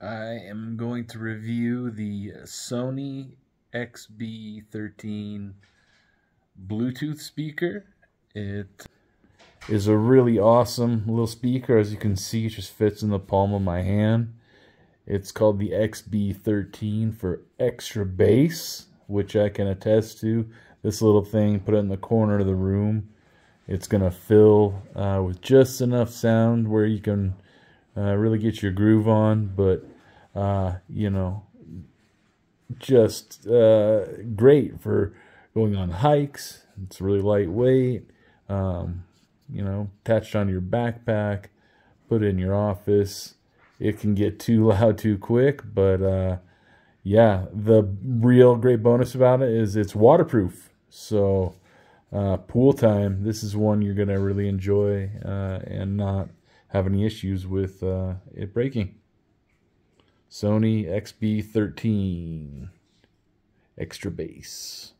I am going to review the Sony XB13 Bluetooth speaker. It is a really awesome little speaker. As you can see, it just fits in the palm of my hand. It's called the XB13 for extra bass, which I can attest to. This little thing, put it in the corner of the room. It's going to fill uh, with just enough sound where you can uh, really get your groove on, but uh, you know, just uh, great for going on hikes. It's really lightweight. Um, you know, attached on your backpack, put in your office. It can get too loud too quick, but uh, yeah, the real great bonus about it is it's waterproof. So uh, pool time, this is one you're gonna really enjoy uh, and not have any issues with uh, it breaking. Sony XB13 extra bass.